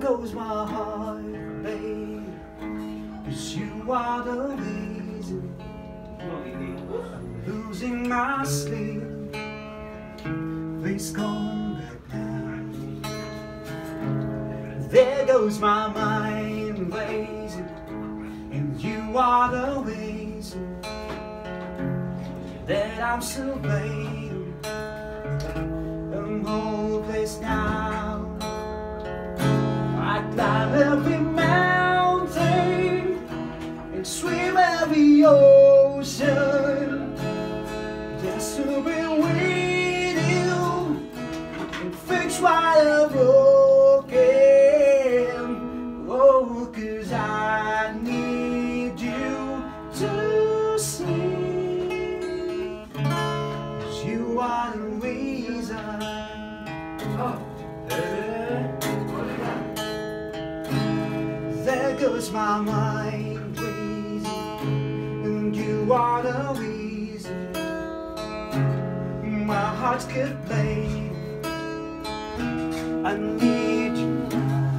goes my heart, babe. Cause you are the reason losing my sleep. Please come back now. There goes my mind blazing, and you are the reason that I'm still playing. Climb every mountain and swim every ocean just to be with you and fix what I've broken. Oh, cause I need you to see. You are the reason. There goes my mind please, and you are the reason my heart's good babe. I need you now.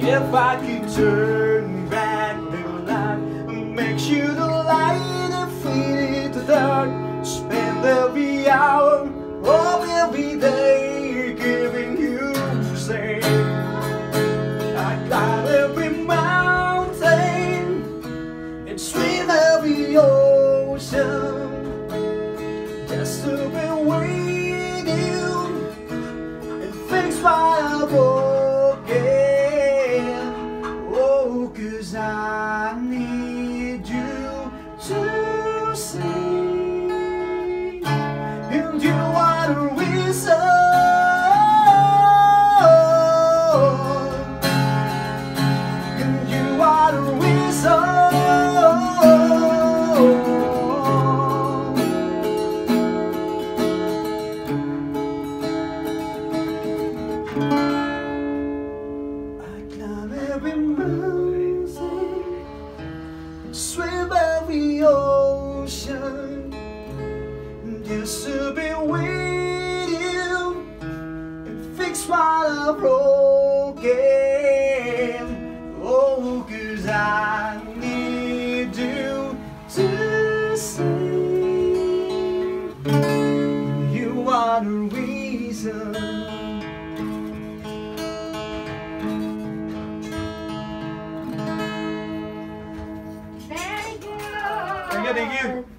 If I could turn back the light, make you the light and feed it to dark, spend every hour, oh every day, ocean just to be with you and fix my broken. Oh, cause I need just to be with you and fix what I've broken. Oh, cause I need you to see you are the reason. Very good. Thank you, thank you.